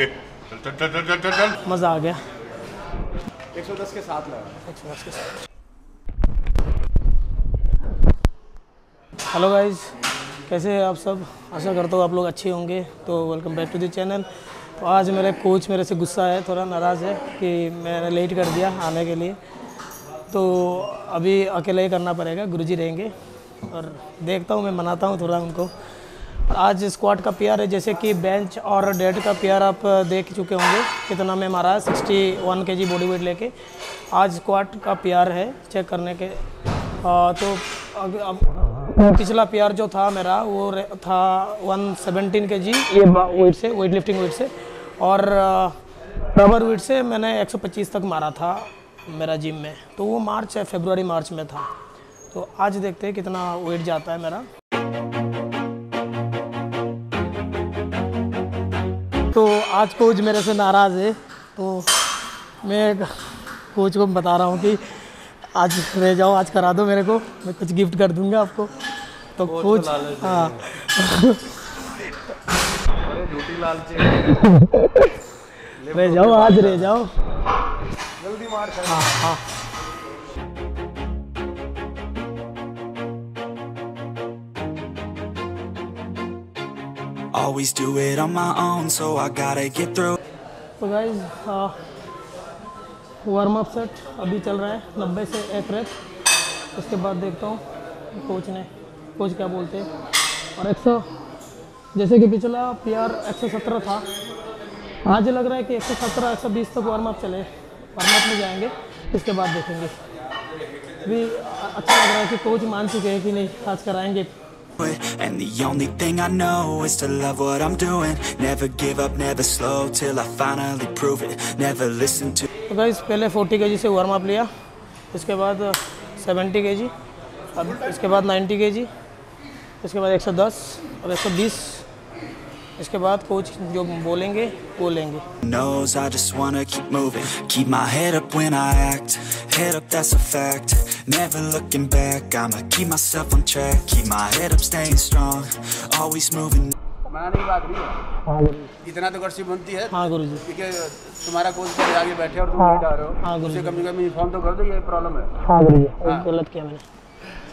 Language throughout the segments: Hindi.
चल चल चल चल चल चल मज़ा आ गया। 110 के साथ लगा 110 के साथ। हेलो गाइस कैसे हैं आप सब? आशा करता हूँ आप लोग अच्छे होंगे तो welcome back to the channel तो आज मेरे कोच मेरे से गुस्सा है थोड़ा नाराज़ है कि मैंने लेट कर दिया आने के लिए। तो अभी अकेले ही करना पड़ेगा गुरुजी रहेंगे। और देखता हूँ मैं मनाता हूँ थोड़ा उनको। आज स्क्वाड का पेयर है जैसे कि बेंच और डेड का पेयर आप देख चुके होंगे कितना में मारा है सिक्सटी वन के जी बॉडी वेट लेके। आज स्क्वाड का पेयर है चेक करने के। आ, तो अब, अब पिछला पेयर जो था मेरा वो था 117 के जी ये वेट से वेट लिफ्टिंग वेट से। और रबर वेट से मैंने 125 तक मारा था मेरा जिम में। तो वो मार्च है फरवरी मार्च में था। तो आज देखते हैं कितना वेट जाता है मेरा। तो आज कोच मेरे से नाराज़ है। तो मैं कोच को बता रहा हूँ कि आज रह जाओ आज करा दो मेरे को। मैं कुछ गिफ्ट कर दूँगा आपको। तो कोच हाँ। झूठी रह जाओ आज रह जाओ। जल्दी मार हाँ हाँ। Always do it on my own, so I gotta get through. तो गाइज़ वार्म अप सेट अभी चल रहा है नब्बे से एक रेप उसके बाद देखता हूँ कोच ने कोच क्या बोलते हैं और एक सौ जैसे कि पिछला पी आर एक सौ सत्रह था आज लग रहा है कि एक सौ सत्रह एक सौ बीस तक वार्म अप चले वार्म अप में जाएँगे इसके बाद देखेंगे अभी अच्छा लग रहा है कि कोच मान चुके हैं कि नहीं आज कराएँगे. And the only thing I know is to love what I'm doing. Never give up, never slow till I finally prove it. Never listen to तो गाइस पहले 40 के से वार्म अप लिया इसके बाद 70 के अब इसके बाद 90 के इसके बाद 110 और 120 इसके बाद कोच जो बोलेंगे वो लेंगे knows I just wanna keep moving. Keep my head up when I act. Head up, that's a fact. Never looking back. I'ma keep myself on track. Keep my head up, staying strong. Always moving. है हाँ इतना तो गर्सी बनती है हाँ गुरु जी तुम्हारा कोच के आगे बैठे और तुम नहीं हाँ, गुरु कम से कम इन्फॉर्म तो कर दो ये प्रॉब्लम है हाँ गुरु जी गलत किया मैंने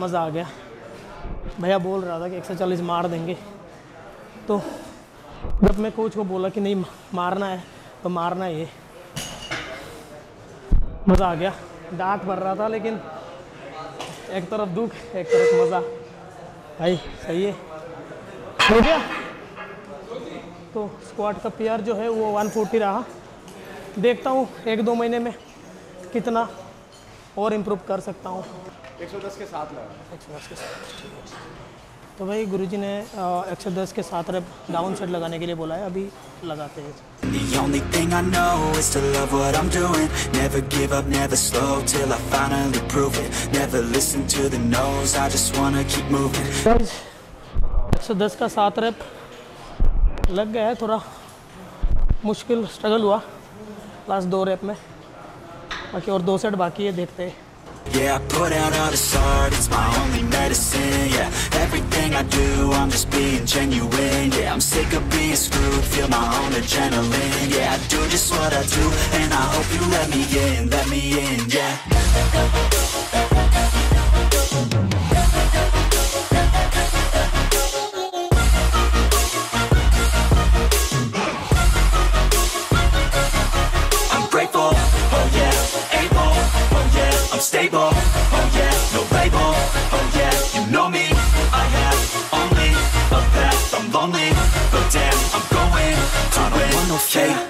मज़ा आ गया। भैया बोल रहा था कि 140 मार देंगे। तो जब मैं कोच को बोला कि नहीं, मारना है तो मारना है मज़ा आ गया। डांट भर रहा था, लेकिन एक तरफ़ दुख, एक तरफ़ मज़ा। भाई, सही है। हो गया। तो स्क्वाड का पीआर जो है, वो 140 रहा। देखता हूँ, एक दो महीने में कितना और इम्प्रूव कर सकता हूँ 110 के साथ लगा तो भाई गुरुजी ने एक सौ दस के साथ रेप डाउन सेट लगाने के लिए बोला है अभी लगाते हैं The only thing I know is to love what I'm doing. Never give up, never slow till I finally prove it. Never listen to the no's. I just wanna keep moving. एक सौ दस का सात रेप लग गया है थोड़ा मुश्किल स्ट्रगल हुआ लास्ट दो रेप में बाकी और दो सेट बाकी है देखते हैं Yeah, I put out all this art, it's my only medicine, yeah Everything I do, I'm just being genuine, yeah I'm sick of being screwed, feel my own adrenaline, yeah I do just what I do, and I hope you let me in, let me in, yeah I'm stable, oh yeah, no label, oh yeah, you know me, I have only a path, I'm lonely, but damn, I'm going. To win. I don't want no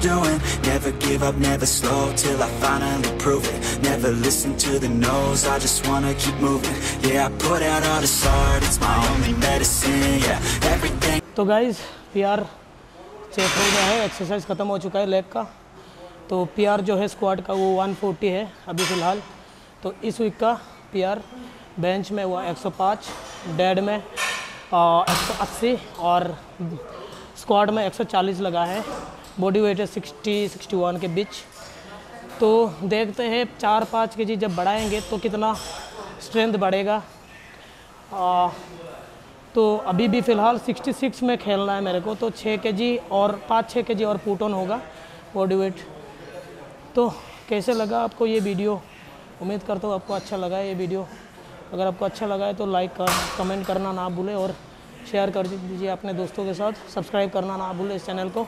doing Never give up, never slow Till I finally prove it Never listen to the no's I just wanna keep moving Yeah, I put out all this art It's my only medicine Yeah, everything तो गाइज़ पी आर चेक हो गया है एक्सरसाइज ख़त्म हो चुका है लेग का तो पी आर जो है स्क्वाड का वो 140 है अभी फ़िलहाल तो इस वीक का पी आर बेंच में हुआ 105 डेड में सौ अस्सी और स्क्वाड में 140 लगा है बॉडी वेट है 60 61 के बीच। तो देखते हैं चार पाँच के जी जब बढ़ाएँगे तो कितना स्ट्रेंथ बढ़ेगा। आ, तो अभी भी फ़िलहाल 66 में खेलना है मेरे को तो 6 के जी और पाँच छः के जी और पुट ऑन होगा बॉडी वेट तो कैसे लगा आपको ये वीडियो? उम्मीद करता हूँ आपको अच्छा लगा ये वीडियो। अगर आपको अच्छा लगा है तो लाइक कर कमेंट करना ना भूलें और शेयर कर दीजिए अपने दोस्तों के साथ। सब्सक्राइब करना ना भूलें इस चैनल को।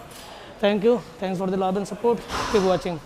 Thank you. Thanks for the love and support. Keep watching.